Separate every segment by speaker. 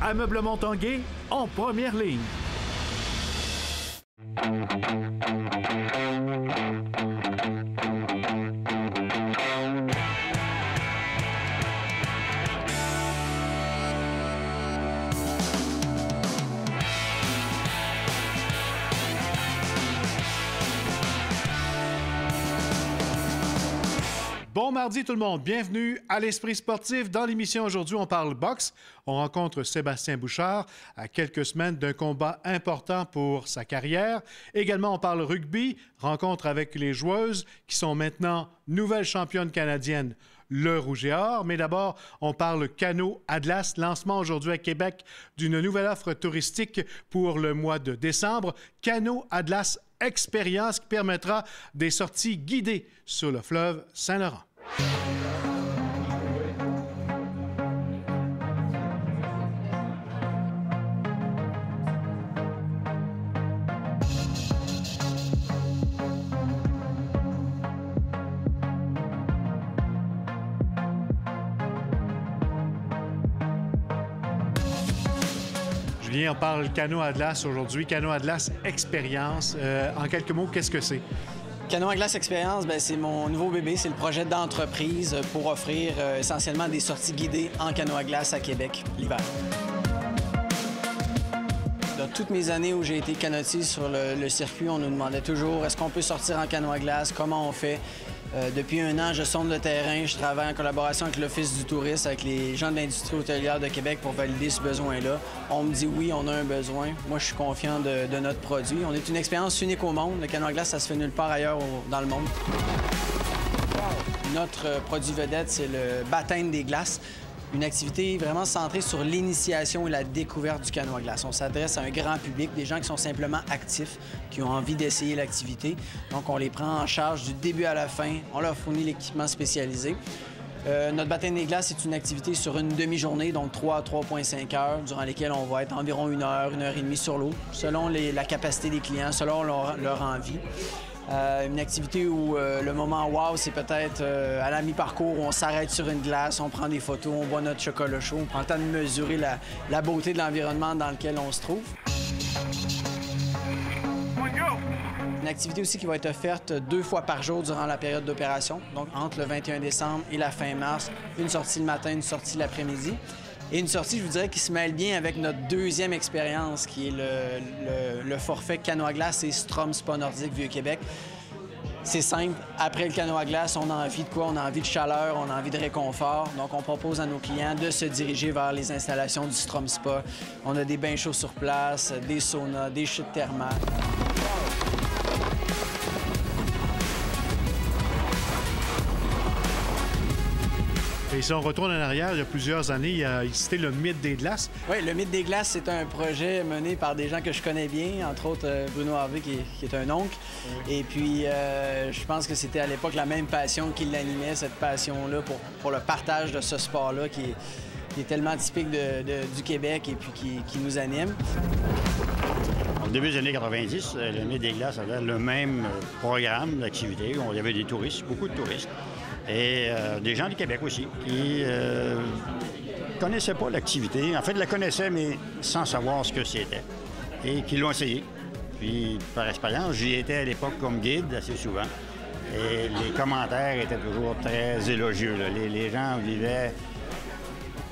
Speaker 1: Ameublement Tanguay en première ligne. Bon mardi tout le monde, bienvenue à l'Esprit sportif. Dans l'émission aujourd'hui, on parle boxe. On rencontre Sébastien Bouchard à quelques semaines d'un combat important pour sa carrière. Également, on parle rugby, rencontre avec les joueuses qui sont maintenant nouvelles championnes canadiennes le Rouge et Or. Mais d'abord, on parle canot Atlas, lancement aujourd'hui à Québec d'une nouvelle offre touristique pour le mois de décembre. Canot Atlas Expérience qui permettra des sorties guidées sur le fleuve Saint-Laurent. On parle Cano Atlas aujourd'hui. Cano Atlas Expérience. Euh, en quelques mots, qu'est-ce que c'est?
Speaker 2: Canoë à glace Expérience, ben, c'est mon nouveau bébé. C'est le projet d'entreprise pour offrir euh, essentiellement des sorties guidées en canot à glace à Québec l'hiver. Dans toutes mes années où j'ai été canotier sur le, le circuit, on nous demandait toujours est-ce qu'on peut sortir en canot à glace, comment on fait? Euh, depuis un an, je sonde le terrain. Je travaille en collaboration avec l'Office du tourisme, avec les gens de l'industrie hôtelière de Québec pour valider ce besoin-là. On me dit oui, on a un besoin. Moi, je suis confiant de, notre produit. On est une expérience unique au monde. Le canot glace, ça se fait nulle part ailleurs dans le monde. Notre produit vedette, c'est le baptême des glaces une activité vraiment centrée sur l'initiation et la découverte du canot à glace. On s'adresse à un grand public, des gens qui sont simplement actifs, qui ont envie d'essayer l'activité. Donc, on les prend en charge du début à la fin. On leur fournit l'équipement spécialisé. Euh, notre baptême des glaces est une activité sur une demi-journée, donc 3 à 3,5 heures, durant lesquelles on va être environ une heure, une heure et demie sur l'eau, selon la capacité des clients, selon leur envie. Euh, une activité où euh, le moment wow, c'est peut-être euh, à la mi-parcours où on s'arrête sur une glace, on prend des photos, on boit notre chocolat chaud, on prend temps de mesurer la, beauté de l'environnement dans lequel on se trouve. Une activité aussi qui va être offerte deux fois par jour durant la période d'opération, donc entre le 21 décembre et la fin mars, une sortie le matin, une sortie l'après-midi. Et une sortie, je vous dirais, qui se mêle bien avec notre deuxième expérience, qui est le, forfait canoë à glace et Strom Spa Nordique Vieux-Québec. C'est simple. Après le canot à glace, on a envie de quoi? On a envie de chaleur, on a envie de réconfort. Donc, on propose à nos clients de se diriger vers les installations du Strom Spa. On a des bains chauds sur place, des saunas, des chutes thermales.
Speaker 1: Et si on retourne en arrière, il y a plusieurs années, il a existé le mythe des glaces.
Speaker 2: Oui, le mythe des glaces, c'est un projet mené par des gens que je connais bien, entre autres euh, Bruno Harvey, qui est, un oncle. Et puis, euh, je pense que c'était à l'époque la même passion qui l'animait, cette passion-là pour, pour, le partage de ce sport-là qui, est, tellement typique du Québec et puis qui, nous anime.
Speaker 3: Au début des années 90, euh, le Mythe des glaces avait le même programme d'activité. Il y avait des touristes, beaucoup de touristes et euh, des gens du Québec aussi qui euh, connaissaient pas l'activité. En fait, la connaissaient, mais sans savoir ce que c'était. Et qui l'ont essayé. Puis, par expérience, j'y étais à l'époque comme guide assez souvent. Et les commentaires étaient toujours très élogieux. Les, les, gens vivaient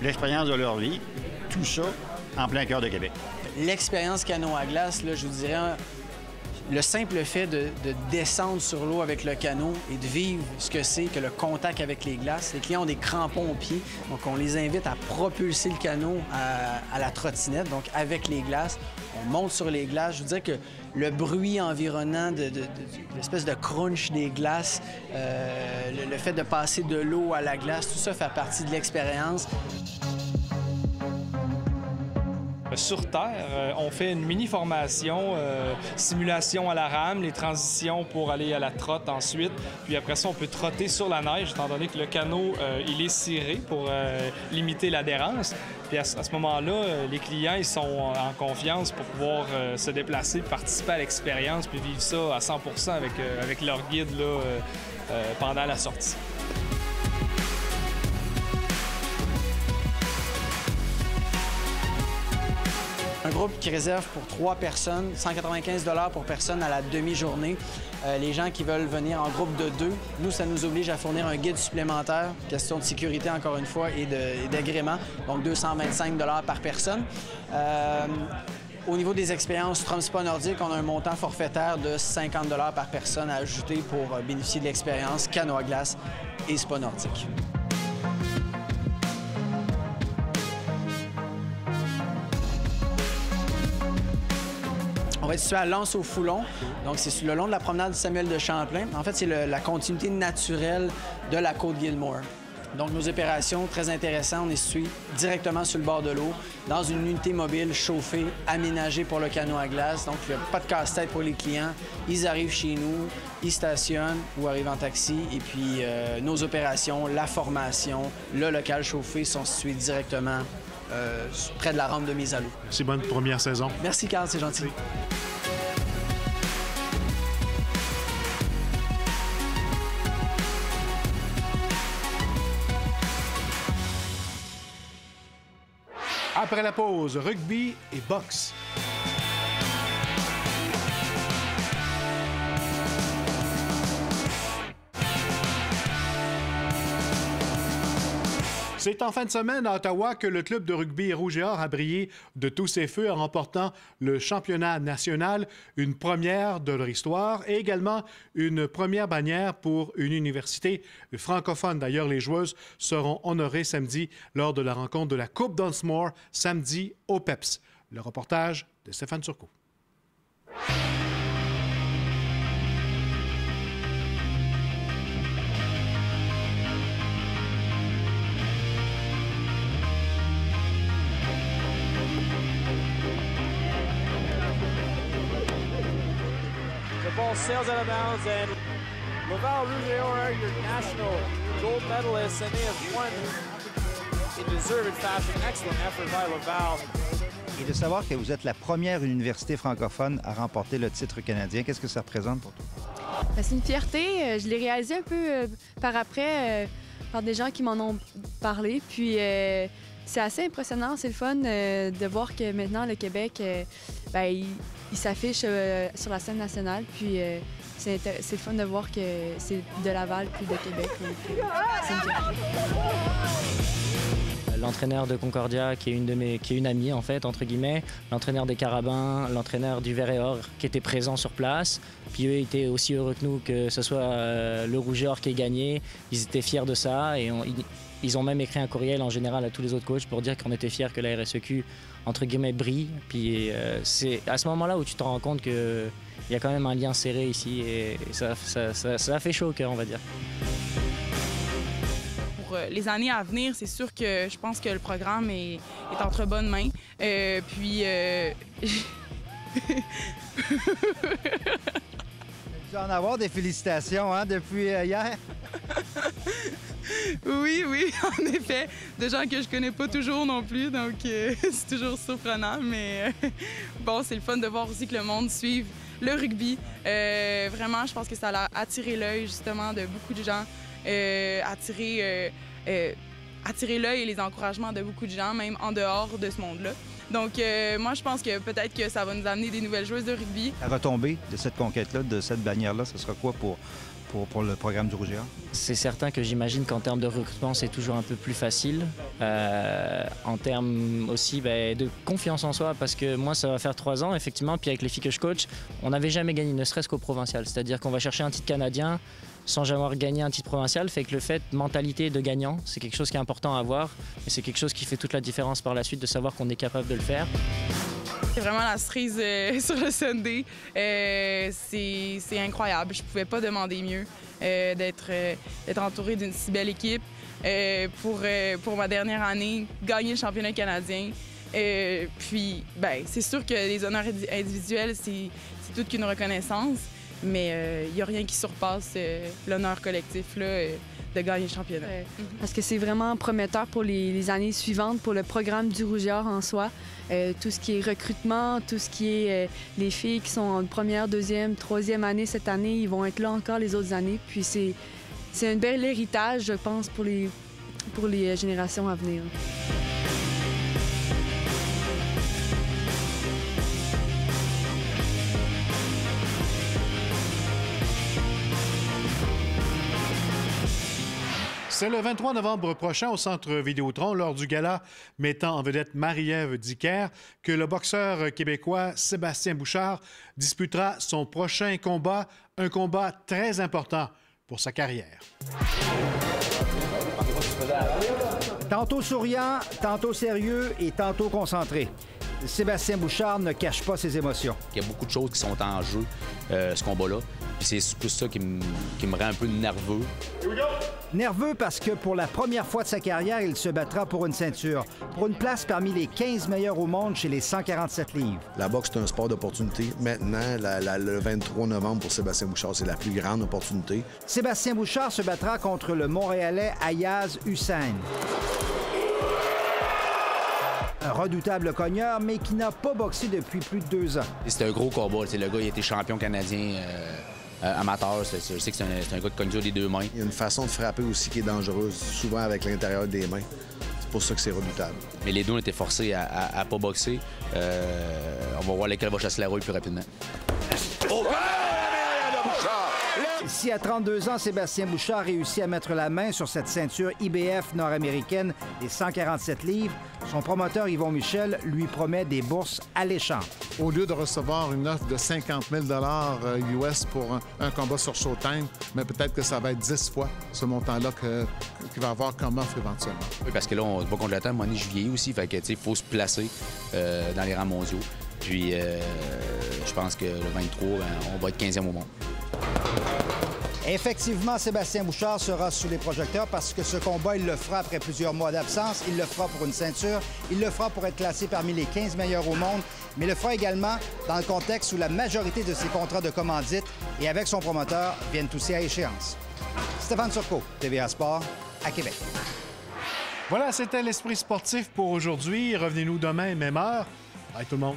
Speaker 3: l'expérience de leur vie, tout ça en plein cœur de Québec.
Speaker 2: L'expérience canot à glace, là, je vous dirais, le simple fait de, descendre sur l'eau avec le canot et de vivre ce que c'est que le contact avec les glaces. Les clients ont des crampons aux pieds, donc on les invite à propulser le canot à, la trottinette, donc avec les glaces. On monte sur les glaces. Je vous dirais que le bruit environnant de, l'espèce de crunch des glaces, euh, le fait de passer de l'eau à la glace, tout ça fait partie de l'expérience.
Speaker 4: Sur Terre, euh, on fait une mini-formation, euh, simulation à la rame, les transitions pour aller à la trotte ensuite. Puis après ça, on peut trotter sur la neige, étant donné que le canot, euh, il est ciré pour limiter l'adhérence. Puis à, ce moment-là, les clients, ils sont en confiance pour pouvoir se déplacer, participer à l'expérience, puis vivre ça à 100 avec, avec leur guide là, pendant la sortie.
Speaker 2: Groupe qui réserve pour trois personnes, 195 pour personne à la demi-journée. Euh, les gens qui veulent venir en groupe de deux, nous, ça nous oblige à fournir un guide supplémentaire, question de sécurité encore une fois, et d'agrément, donc 225 par personne. Euh, au niveau des expériences Trump Spa Nordique, on a un montant forfaitaire de 50 par personne à ajouter pour euh, bénéficier de l'expérience canoë glace et Spa Nordique. Va situé à Lens au Foulon. Donc, c'est le long de la promenade Samuel de Champlain. En fait, c'est la continuité naturelle de la côte Gilmore. Donc, nos opérations, très intéressantes, on est situé directement sur le bord de l'eau, dans une unité mobile chauffée, aménagée pour le canot à glace. Donc, il n'y a pas de casse-tête pour les clients. Ils arrivent chez nous, ils stationnent ou arrivent en taxi. Et puis, euh, nos opérations, la formation, le local chauffé sont situés directement euh, près de la rampe de mise à l'eau.
Speaker 1: C'est bonne première saison.
Speaker 2: Merci, Carl, c'est gentil.
Speaker 1: Après la pause, rugby et boxe. C'est en fin de semaine à Ottawa que le club de rugby Rouge et Or a brillé de tous ses feux en remportant le championnat national, une première de leur histoire et également une première bannière pour une université francophone. D'ailleurs, les joueuses seront honorées samedi lors de la rencontre de la Coupe Dunsmore samedi au PEPS. Le reportage de Stéphane Turcot. Ball sails out of bounds, and Laval Rouge are your national gold medalists, and they have won in deserved fashion. Excellent effort by Laval. Et de savoir que vous êtes la première université francophone à remporter le titre canadien, qu'est-ce que ça représente pour toi?
Speaker 5: Ben, c'est une fierté. Euh, je l'ai réalisé un peu euh, par après, euh, par des gens qui m'en ont parlé. Puis c'est assez impressionnant, c'est le fun de voir que maintenant le Québec, ben, il, s'affiche euh, sur la scène nationale. Puis euh, c'est le fun de voir que c'est de Laval puis de Québec.
Speaker 6: L'entraîneur de Concordia, qui est une de mes, qui est une amie en fait entre guillemets, l'entraîneur des Carabins, l'entraîneur du Vert et Or, qui était présent sur place. Puis eux étaient aussi heureux que nous que ce soit euh, le Rouge et Or qui ait gagné. Ils étaient fiers de ça et ils, ont même écrit un courriel en général à tous les autres coachs pour dire qu'on était fiers que la RSEQ entre guillemets brille. Puis euh, c'est à ce moment-là où tu te rends compte qu'il y a quand même un lien serré ici et ça, ça, fait chaud au cœur, on va dire.
Speaker 7: Pour euh, les années à venir, c'est sûr que je pense que le programme est, entre bonnes mains. Euh, puis.
Speaker 8: tu vas en avoir des félicitations hein, depuis hier.
Speaker 7: Oui, oui, en effet. De gens que je connais pas toujours non plus, donc euh, c'est toujours surprenant. Mais euh, bon, c'est le fun de voir aussi que le monde suive le rugby. Euh, vraiment, je pense que ça a attiré l'œil justement de beaucoup de gens, attiré, attiré l'œil et les encouragements de beaucoup de gens, même en dehors de ce monde-là. Donc, moi, je pense que peut-être que ça va nous amener des nouvelles joueuses de rugby.
Speaker 8: La retombée de cette conquête-là, de cette bannière-là, ce sera quoi pour pour, le programme du Rouge
Speaker 6: C'est certain que j'imagine qu'en termes de recrutement, c'est toujours un peu plus facile. Euh, en termes aussi ben, de confiance en soi, parce que moi, ça va faire trois ans, effectivement, puis avec les filles que je coach, on n'avait jamais gagné, ne serait-ce qu'au provincial. C'est-à-dire qu'on va chercher un titre canadien sans jamais avoir gagné un titre provincial, fait que le fait mentalité de gagnant, c'est quelque chose qui est important à avoir, et c'est quelque chose qui fait toute la différence par la suite de savoir qu'on est capable de le faire.
Speaker 7: C'est vraiment la cerise euh, sur le Sunday. Euh, c'est incroyable. Je pouvais pas demander mieux euh, d'être entouré d'une si belle équipe. pour, pour ma dernière année, gagner le championnat canadien. puis, ben, c'est sûr que les honneurs individuels, c'est toute qu'une reconnaissance, mais il n'y a rien qui surpasse l'honneur collectif. Là, de gagner le championnat.
Speaker 5: Parce que c'est vraiment prometteur pour les, années suivantes, pour le programme du Rougiard en soi. Euh, tout ce qui est recrutement, tout ce qui est euh, les filles qui sont en première, deuxième, troisième année cette année, ils vont être là encore les autres années. Puis c'est, c'est un bel héritage, je pense, pour les, pour les générations à venir.
Speaker 1: C'est le 23 novembre prochain au Centre Vidéotron, lors du gala mettant en vedette Marie-Ève Dicker, que le boxeur québécois Sébastien Bouchard disputera son prochain combat, un combat très important pour sa carrière.
Speaker 9: Tantôt souriant, tantôt sérieux et tantôt concentré. Sébastien Bouchard ne cache pas ses émotions.
Speaker 10: Il y a beaucoup de choses qui sont en jeu, euh, ce combat-là. Puis c'est plus ça qui me, qui me rend un peu nerveux.
Speaker 9: Nerveux parce que pour la première fois de sa carrière, il se battra pour une ceinture, pour une place parmi les 15 meilleurs au monde chez les 147 livres.
Speaker 11: La boxe, c'est un sport d'opportunité. Maintenant, la- la- le 23 novembre pour Sébastien Bouchard, c'est la plus grande opportunité.
Speaker 9: Sébastien Bouchard se battra contre le Montréalais Ayaz Hussein. Un redoutable cogneur, mais qui n'a pas boxé depuis plus de deux ans.
Speaker 10: C'était un gros combat. C'est le gars, il a été champion canadien euh, euh, amateur. Je sais que c'est un, un gars qui cogne dur des deux mains.
Speaker 11: Il y a une façon de frapper aussi qui est dangereuse, souvent avec l'intérieur des mains. C'est pour ça que c'est redoutable.
Speaker 10: Mais les deux ont été forcés à, à, à pas boxer. Euh, on va voir lequel va chasser la rouille plus rapidement.
Speaker 9: Si à 32 ans, Sébastien Bouchard réussit à mettre la main sur cette ceinture IBF nord-américaine des 147 livres, son promoteur Yvon Michel lui promet des bourses alléchantes.
Speaker 12: Au lieu de recevoir une offre de 50 000 euh, US pour un, un combat sur Showtime, mais peut-être que ça va être 10 fois ce montant-là que- qu'il va avoir comme offre éventuellement.
Speaker 10: Oui, parce que là, on se bat contre le temps. Donné, je vieillis aussi. Fait que, il faut se placer euh, dans les rangs mondiaux. Puis, euh, je pense que le 23, ben, on va être 15e au monde.
Speaker 9: Effectivement, Sébastien Bouchard sera sous les projecteurs parce que ce combat, il le fera après plusieurs mois d'absence. Il le fera pour une ceinture. Il le fera pour être classé parmi les 15 meilleurs au monde. Mais il le fera également dans le contexte où la majorité de ses contrats de commandite et avec son promoteur viennent aussi à échéance. Stéphane Turcot, TVA Sport, à Québec.
Speaker 1: Voilà, c'était l'esprit sportif pour aujourd'hui. Revenez-nous demain, même heure. Bye tout le monde.